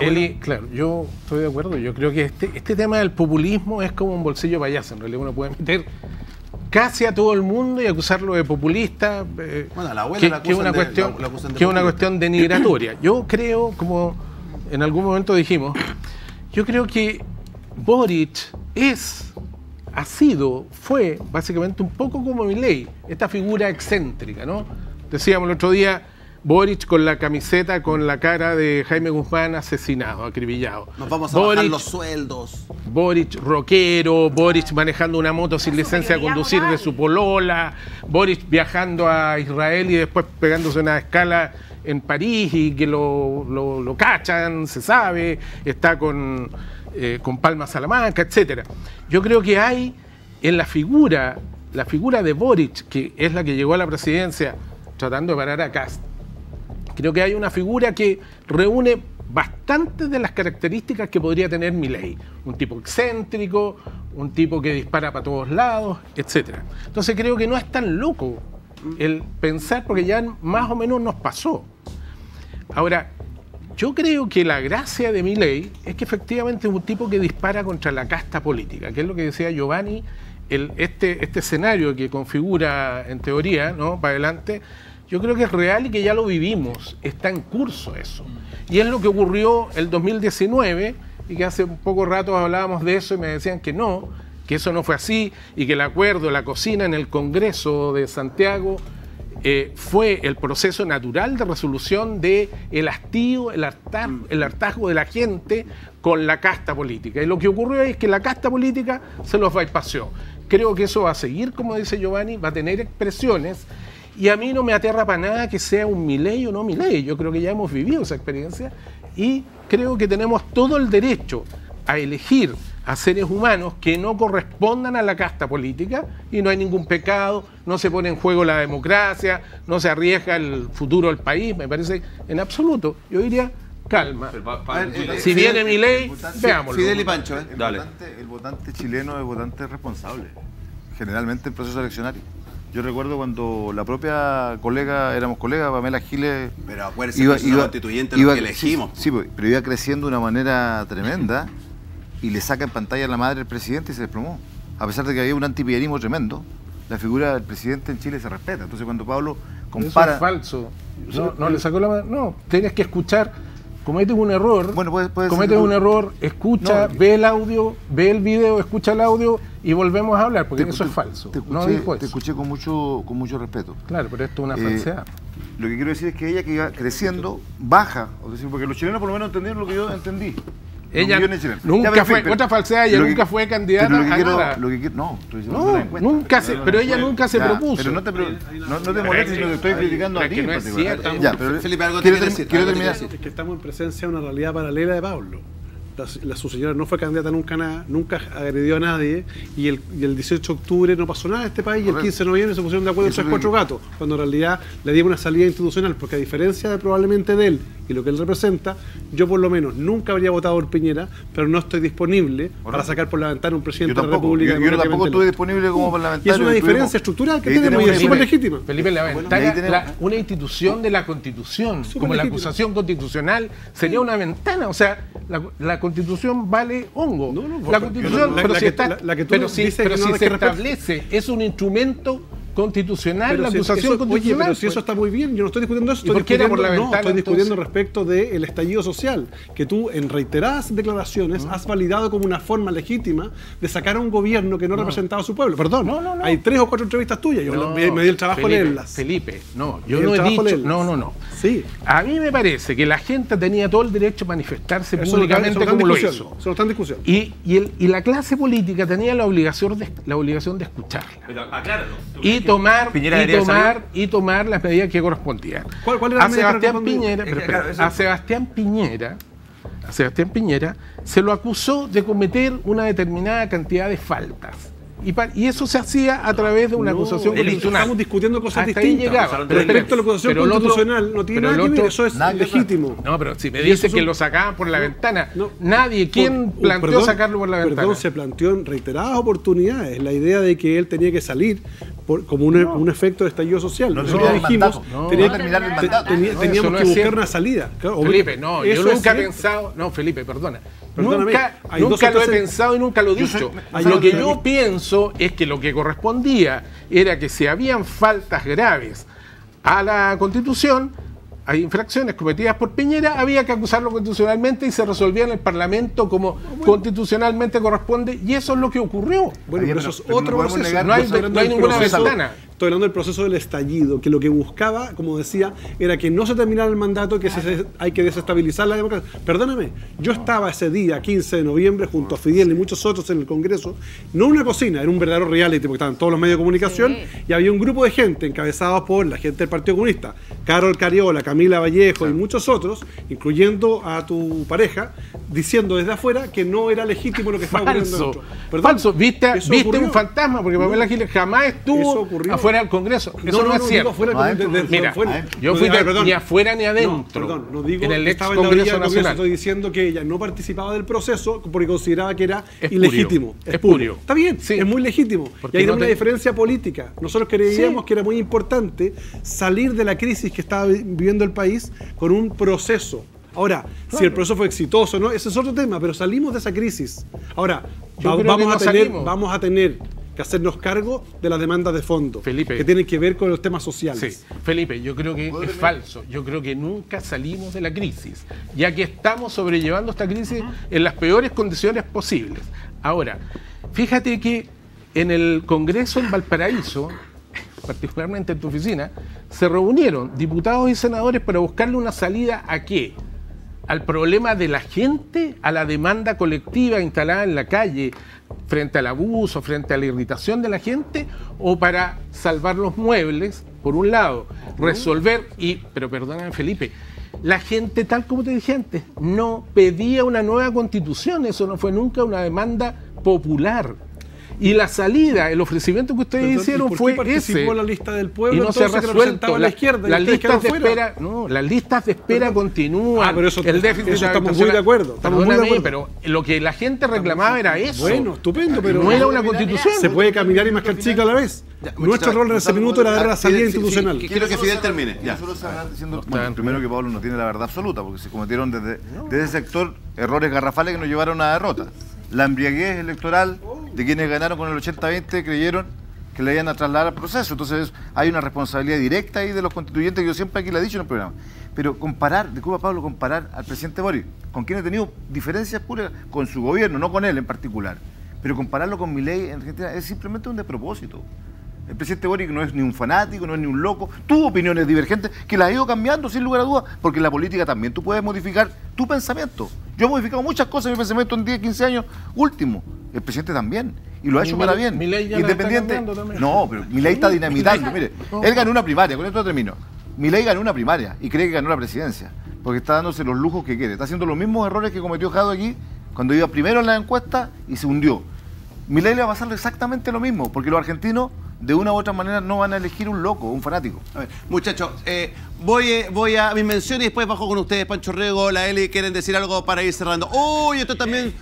Eli, claro, yo estoy de acuerdo. Yo creo que este, este tema del populismo es como un bolsillo payaso. En realidad uno puede meter casi a todo el mundo y acusarlo de populista. Eh, bueno, la que, que, es una cuestión, que es una cuestión denigratoria. Yo creo, como en algún momento dijimos, yo creo que Boric es, ha sido, fue básicamente un poco como ley, esta figura excéntrica, ¿no? Decíamos el otro día, Boric con la camiseta con la cara de Jaime Guzmán asesinado, acribillado. Nos vamos a bajar los sueldos. Boric rockero, Boric manejando una moto sin licencia de conducir de su polola, Boric viajando a Israel y después pegándose una escala en París y que lo, lo, cachan, se sabe, está con, eh, con Palma Salamanca, etc. Yo creo que hay en la figura, la figura de Boric, que es la que llegó a la presidencia tratando de parar a Cast, Creo que hay una figura que reúne bastantes de las características que podría tener Milei. Un tipo excéntrico, un tipo que dispara para todos lados, etc. Entonces creo que no es tan loco el pensar, porque ya más o menos nos pasó. Ahora, yo creo que la gracia de Milei es que efectivamente es un tipo que dispara contra la casta política, que es lo que decía Giovanni, este, este escenario que configura en teoría, ¿no? Para adelante, yo creo que es real y que ya lo vivimos, está en curso eso. Y es lo que ocurrió el 2019 y que hace poco rato hablábamos de eso y me decían que no, que eso no fue así y que el acuerdo, la cocina en el Congreso de Santiago eh, fue el proceso natural de resolución de hastío, el, el hartazgo de la gente con la casta política. Y lo que ocurrió es que la casta política se los bypassó. Creo que eso va a seguir, como dice Giovanni, va a tener expresiones y a mí no me aterra para nada que sea un Milei o no Milei. Yo creo que ya hemos vivido esa experiencia y creo que tenemos todo el derecho a elegir a seres humanos que no correspondan a la casta política y no hay ningún pecado, no se pone en juego la democracia, no se arriesga el futuro del país, me parece en absoluto. Yo diría, calma. si viene mi ley, veámoslo. Fidel y Pancho, ¿eh? el, votante, el votante chileno es votante responsable, generalmente en proceso eleccionario. Yo recuerdo cuando la propia colega, éramos colegas, Pamela Giles. Pero acuérdense iba, que iba, constituyente lo que elegimos. Sí, pero iba creciendo de una manera tremenda y le saca en pantalla a la madre del presidente y se desplomó. A pesar de que había un antipianismo tremendo, la figura del presidente en Chile se respeta. Entonces cuando Pablo compara. Eso es falso. No, no le sacó la madre. No, tienes que escuchar cometes un error, bueno, cometes un error, escucha, ve el audio, ve el video, escucha el audio y volvemos a hablar, porque eso es falso. Te escuché, te escuché con mucho, con mucho respeto. Claro, pero esto es una eh, falsedad. Lo que quiero decir es que ella que iba creciendo, baja, o decir, porque los chilenos por lo menos entendieron lo que yo entendí. Ella nunca fue, otra falsedad, ella nunca fue candidata lo que a quiero, nada. Lo que quiero, no, no nunca se, pero ella nunca se propuso. Pero no te, no, no te molestes si lo estoy criticando a ti. No es cierto. Ya, pero Felipe, algo quiero, quiero terminar. Es que estamos en presencia de una realidad paralela de Pablo la, su señora no fue candidata nunca nada, nunca agredió a nadie y el, y el 18 de octubre no pasó nada en este país y el 15 de noviembre se pusieron de acuerdo esos cuatro gatos, cuando en realidad le dieron una salida institucional, porque a diferencia de probablemente de él y lo que él representa, yo por lo menos nunca habría votado por Piñera, pero no estoy disponible para sacar por la ventana un presidente de la República. Yo, yo tampoco estoy disponible como parlamentario. Y es una diferencia estructural que tenemos y es súper legítima. Felipe, la ventana, una institución de la Constitución, como la acusación constitucional, sería una ventana, o sea, la, la constitución vale hongo. la constitución, pero si, está, pero si, pero si se establece, es un instrumento constitucional, la acusación constitucional. Oye, pero si eso está muy bien, yo no estoy discutiendo eso, estoy discutiendo, por la ventana, no, estoy discutiendo respecto del estallido social, que tú en reiteradas declaraciones has validado como una forma legítima de sacar a un gobierno que no, representaba a su pueblo. Perdón, no, no, hay tres o cuatro entrevistas tuyas, yo me, di el trabajo Felipe, de leerlas. Felipe, no, yo no he dicho, no, no, no. Sí. A mí me parece que la gente tenía todo el derecho a manifestarse públicamente como lo hizo. Eso está en discusión. Y, y, el, y, la clase política tenía la obligación de, la obligación de escucharla. Pero, Y tomar, y tomar, y tomar las medidas que correspondían. ¿Cuál, era a Sebastián Piñera, a Sebastián Piñera, a Sebastián Piñera se lo acusó de cometer una determinada cantidad de faltas y, eso se hacía a través de una acusación constitucional. Estamos discutiendo cosas distintas. respecto a la acusación constitucional no tiene nada que ver, eso es legítimo. No, pero si me dice que lo sacaban por la ventana, nadie, ¿quién planteó sacarlo por la ventana? Perdón, se planteó en reiteradas oportunidades la idea de que él tenía que salir como un, efecto de estallido social. No, Nosotros dijimos, no, terminar el mandato. teníamos que buscar una salida. Felipe, no, yo nunca he pensado, no, Felipe, perdona. nunca, nunca lo he pensado y nunca lo he dicho. lo que yo pienso es que lo que correspondía era que si habían faltas graves a la Constitución, hay infracciones cometidas por Piñera, había que acusarlo constitucionalmente y se resolvía en el Parlamento como constitucionalmente corresponde, y eso es lo que ocurrió. Bueno, pero eso es otro proceso. No hay, no hay ninguna ventana estoy hablando del proceso del estallido, que lo que buscaba, como decía, era que no se terminara el mandato, que hay que desestabilizar la democracia. Perdóname, yo estaba ese día, 15 de noviembre, junto a Fidel y muchos otros en el Congreso, no una cocina, era un verdadero reality, porque estaban todos los medios de comunicación, y había un grupo de gente encabezados por la gente del Partido Comunista, Carol Cariola, Camila Vallejo y muchos otros, incluyendo a tu pareja, diciendo desde afuera que no era legítimo lo que estaba ocurriendo Falso, viste, viste un fantasma, porque Pamela Giles jamás estuvo afuera al Congreso. Eso no, es cierto. Mira, yo fui ni afuera ni adentro. perdón, no digo en el ex Congreso Nacional. Estoy diciendo que ella no participaba del proceso porque consideraba que era ilegítimo. Es purio. Está bien, es muy legítimo. Y hay una diferencia política. Nosotros creíamos que era muy importante salir de la crisis que estaba viviendo el país con un proceso. Ahora, si el proceso fue exitoso o no, ese es otro tema, pero salimos de esa crisis. Ahora, vamos, a tener, vamos a tener que hacernos cargo de las demandas de fondo, Felipe, que tienen que ver con los temas sociales. Sí. Felipe, yo creo que es falso. Yo creo que nunca salimos de la crisis, ya que estamos sobrellevando esta crisis en las peores condiciones posibles. Ahora, fíjate que en el Congreso en Valparaíso, particularmente en tu oficina, se reunieron diputados y senadores para buscarle una salida a qué? al problema de la gente, a la demanda colectiva instalada en la calle, frente al abuso, frente a la irritación de la gente, o para salvar los muebles, por un lado, resolver, y, pero perdóname Felipe, la gente, tal como te dije antes, no pedía una nueva constitución, eso no fue nunca una demanda popular. Y la salida, el ofrecimiento que ustedes hicieron fue ese. la lista del pueblo, y no se ha resuelto. La, izquierda, las listas de espera, no, las listas de espera continúan. Ah, pero eso, el déficit estamos muy de acuerdo. Estamos muy de acuerdo. Pero lo que la gente reclamaba era eso. Bueno, estupendo, pero no era una constitución. Se puede caminar y mascar chica a la vez. Nuestro rol en ese minuto era dar la salida institucional. Quiero que Fidel termine. Ya. diciendo, primero que Pablo no tiene la verdad absoluta, porque se cometieron desde, desde ese sector errores garrafales que nos llevaron a la derrota la embriaguez electoral de quienes ganaron con el 80-20 creyeron que le iban a trasladar al proceso. Entonces hay una responsabilidad directa ahí de los constituyentes, que yo siempre aquí le he dicho en el programa. Pero comparar, disculpa Pablo, comparar al presidente Boris, con quien he tenido diferencias puras, con su gobierno, no con él en particular, pero compararlo con mi ley en Argentina es simplemente un despropósito. El presidente Boric no es ni un fanático, no es ni un loco, tuvo opiniones divergentes que las ha ido cambiando sin lugar a dudas, porque en la política también tú puedes modificar tu pensamiento. Yo he modificado muchas cosas en mi pensamiento en 10, 15 años último. El presidente también. Y lo ha hecho para bien. Independiente. no, pero mi ley está dinamitando. Mire, él ganó una primaria, con esto termino. Mi ley ganó una primaria y cree que ganó la presidencia. Porque está dándose los lujos que quiere. Está haciendo los mismos errores que cometió Jado aquí cuando iba primero en la encuesta y se hundió. Mi ley le va a pasar exactamente lo mismo, porque los argentinos de una u otra manera no van a elegir un loco, un fanático. A ver, muchachos, eh, voy, eh, voy a mis menciones y después bajo con ustedes, Pancho Rego, la Eli, quieren decir algo para ir cerrando. Uy, esto también